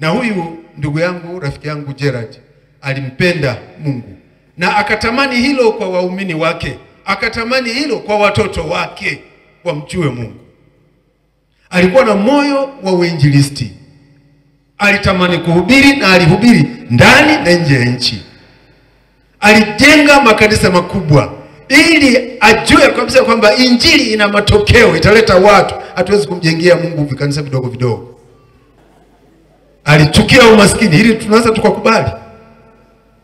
Na huyu ndugu yangu rafiki yangu Gerard alimpenda Mungu na akatamani hilo kwa waumini wake, akatamani hilo kwa watoto wake wamjue Mungu. Alikuwa na moyo wa uinjilisti, alitamani kuhubiri na alihubiri ndani na nje ya nchi. Alijenga makanisa makubwa ili ajue kabisa kwamba injili ina matokeo, italeta watu. Hatuwezi kumjengea Mungu vikanisa vidogo vidogo. Alichukia umaskini, Hili tunaweza tukakubali,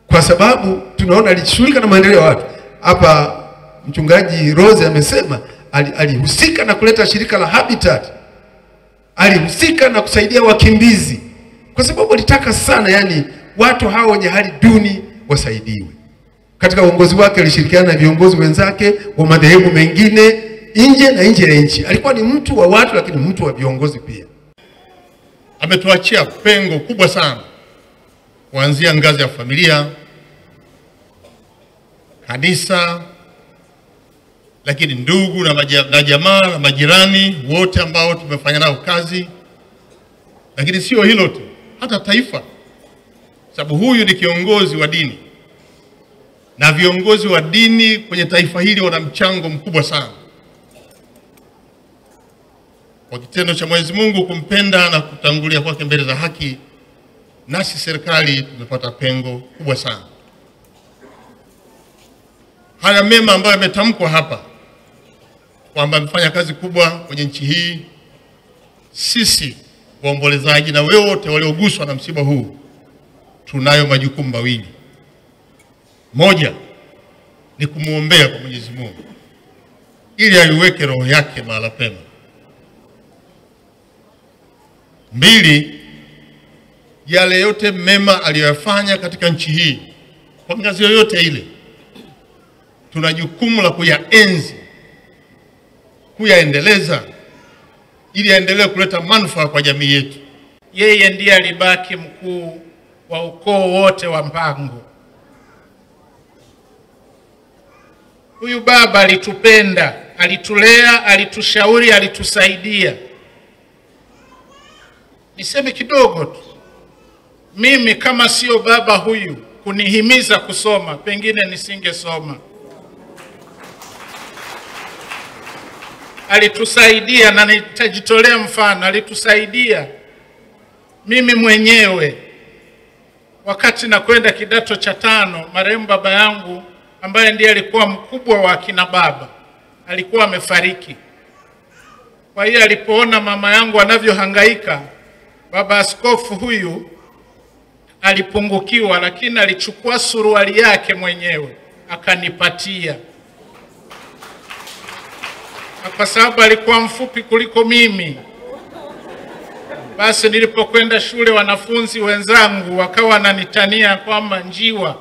kwa sababu tunaona alishughulika na maendeleo ya watu. Hapa mchungaji Rose amesema alihusika na kuleta shirika la Habitat, alihusika na kusaidia wakimbizi, kwa sababu alitaka sana, yani watu hao wenye hali duni wasaidiwe. Katika uongozi wake alishirikiana na viongozi wenzake wa madhehebu mengine nje na nje ya nchi. Alikuwa ni mtu wa watu, lakini mtu wa viongozi pia. Ametuachia pengo kubwa sana, kuanzia ngazi ya familia, kanisa, lakini ndugu na, maja, na jamaa na majirani wote ambao tumefanya nao kazi, lakini sio hilo tu, hata taifa, sababu huyu ni kiongozi wa dini na viongozi wa dini kwenye taifa hili wana mchango mkubwa sana. Kwa kitendo cha Mwenyezi Mungu kumpenda na kutangulia kwake mbele za haki, nasi serikali tumepata pengo kubwa sana. Haya mema ambayo yametamkwa hapa kwamba amefanya kazi kubwa kwenye nchi hii, sisi waombolezaji na wote walioguswa na msiba huu tunayo majukumu mawili. Moja ni kumwombea kwa Mwenyezi Mungu ili aiweke roho yake mahala pema. Mbili, yale yote mema aliyoyafanya katika nchi hii kwa ngazi yoyote ile, tuna jukumu la kuyaenzi, kuyaendeleza ili aendelee kuleta manufaa kwa jamii yetu. Yeye ndiye alibaki mkuu wa ukoo wote wa Mpango. Huyu baba alitupenda, alitulea, alitushauri, alitusaidia. Niseme kidogo tu, mimi kama sio baba huyu kunihimiza kusoma, pengine nisingesoma. Alitusaidia na nitajitolea mfano, alitusaidia mimi mwenyewe wakati nakwenda kidato cha tano, marehemu baba yangu ambaye ndiye alikuwa mkubwa wa akina baba alikuwa amefariki. Kwa hiyo alipoona mama yangu anavyohangaika, baba askofu huyu alipungukiwa, lakini alichukua suruali yake mwenyewe akanipatia, na kwa sababu alikuwa mfupi kuliko mimi, basi nilipokwenda shule wanafunzi wenzangu wakawa wananitania kwamba njiwa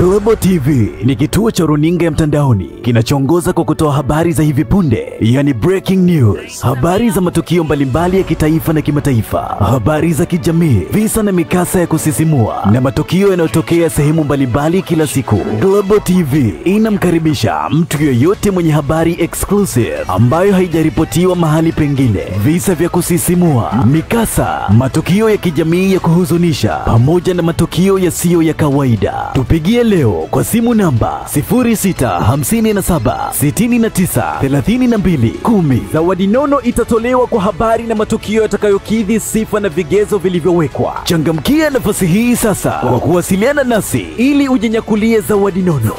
Global TV ni kituo cha runinga ya mtandaoni kinachoongoza kwa kutoa habari za hivi punde, yani breaking news, habari za matukio mbalimbali ya kitaifa na kimataifa, habari za kijamii, visa na mikasa ya kusisimua na matukio yanayotokea sehemu mbalimbali kila siku. Global TV inamkaribisha mtu yoyote mwenye habari exclusive ambayo haijaripotiwa mahali pengine, visa vya kusisimua, mikasa, matukio ya kijamii ya kuhuzunisha, pamoja na matukio yasiyo ya kawaida. Leo kwa simu namba 0657693210. Zawadi nono itatolewa kwa habari na matukio yatakayokidhi sifa na vigezo vilivyowekwa. Changamkia nafasi hii sasa kwa kuwasiliana nasi ili ujinyakulie zawadi nono.